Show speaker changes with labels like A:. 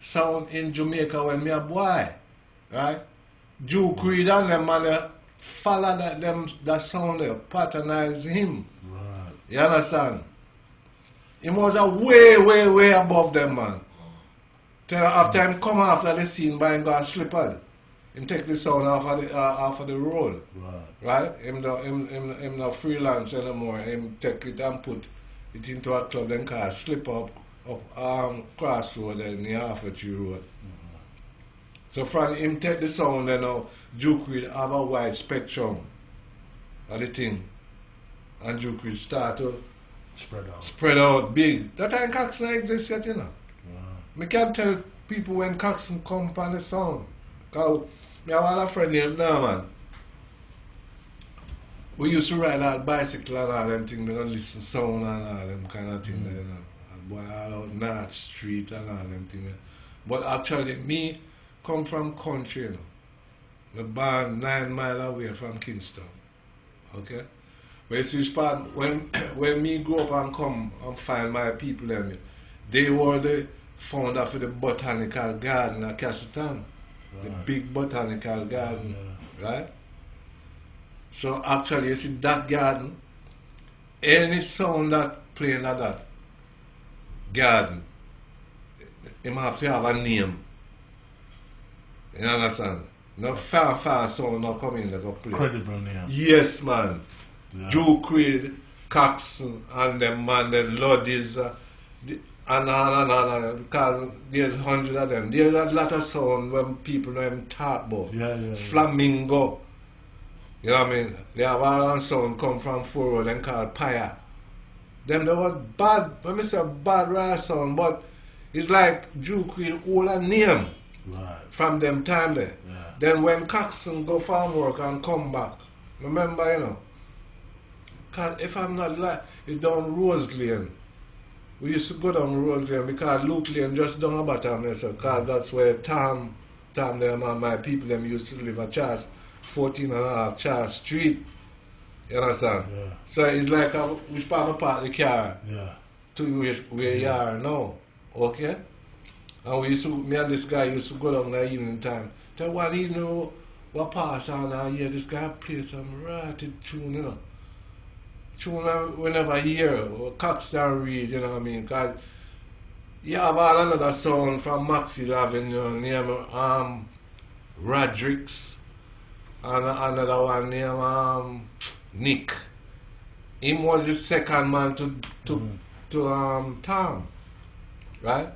A: sound in Jamaica when me a boy. Right? Duke Reid and them man they follow that them that sound there, patronize him.
B: Right.
A: You understand? He was a way, way, way above them man. Till after him come after the scene by him got slippers. Him take the sound off of the uh, off of the road.
B: Right.
A: Right? Him no him him, him no freelance anymore. Him take it and put it into a club then call slip up um crossroad and the half a tree road. So from him take the sound then now Duke Reid have a wide spectrum of the thing. And Duke Reid start to
B: Spread out.
A: spread out big. That time Coxsone exist yet, you know. Me can tell people when Coxsone come on the sound. Cause me have a friend named Norman. We used to ride our bicycle and all them things, and listen sound and all them kind of things,
B: Mm.
A: you know. All North Street and all them things. But actually me come from country, you know. Me born nine mile away from Kingston. Okay? But you see, Span, when when me grow up and come and find my people them, they were the founder for the botanical garden at Castleton. The big botanical garden.
B: Yeah.
A: Right? So actually you see that garden, any sound that playing like that have to have a name. You understand? No far far sound not come in that go play.
B: Credible name.
A: Yes man.
B: Yeah.
A: Duke Reid, Coxsone, and them man, the Loddies, uh, the, and on and on, and because there's hundreds of them. There's a lot of sound when people know them talk about.
B: Yeah, yeah, yeah.
A: Flamingo. You know what I mean? They have all that sound come from Furo, then called Paya. Them they was bad, when me say bad rap sound, but it's like Duke Reid all a name
B: Right.
A: from them time there.
B: Yeah.
A: Then when Coxsone go farm work and come back, remember, you know, cause if I'm not like, it's down Rose Lane. We used to go down Rose Lane because Luke Lane just down about time there, so cause that's where Tom, Tom them and my people them used to live at Charles, 14 and a half Charles Street. You understand?
B: Yeah.
A: So it's like a, which part of the car
B: Yeah.
A: to where, where you are now. Okay? And we used to, me and this guy used to go down the evening time. Tell what he know what pass on and hear this guy play some ratty tune, you know. Tune I- we never hear, or Coxsone Reid, you know what I mean? Cause you have all another song from Maxfield Avenue named um, Rodrix. And another one named um, Nick. Him was the second man to to
B: Mm.
A: to um Tom, right?